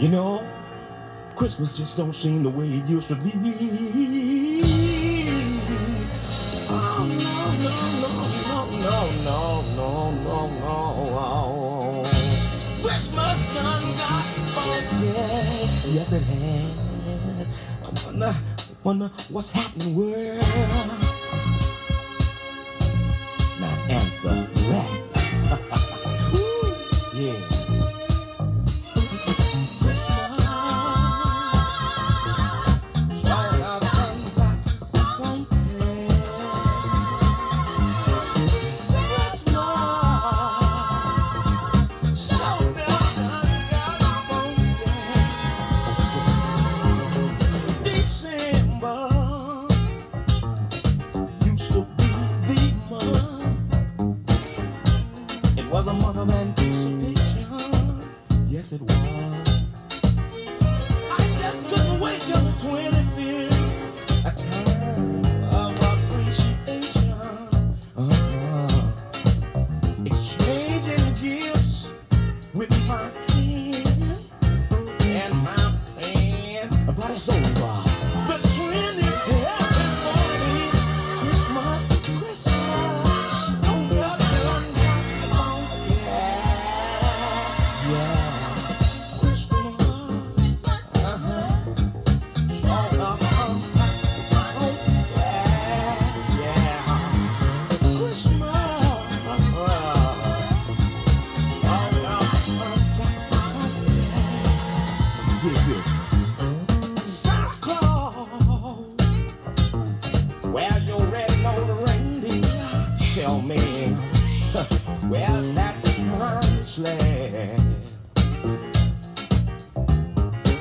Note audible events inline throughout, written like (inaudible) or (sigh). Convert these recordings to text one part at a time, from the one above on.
You know, Christmas just don't seem the way it used to be. Oh, no, no, no, no, no, no, no, no. Christmas done got funky. Yes, it has. I wonder, wonder what's happening, world. Now answer that. (laughs) Ooh, yeah. Yes, it was. I just couldn't wait till the 25th. A time of appreciation. Uh-huh. Exchanging gifts with my kin and my friend. But it's over. (laughs) where's that sled?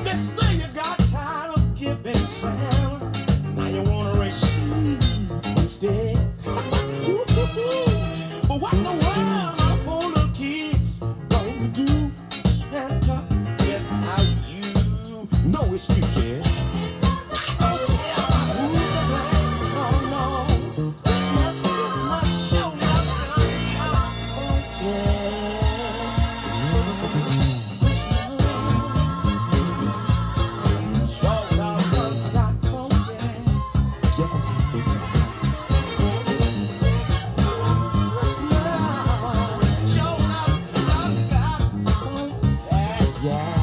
They say you got tired of giving Santa, now you wanna receive instead. (laughs) but what in the Yeah.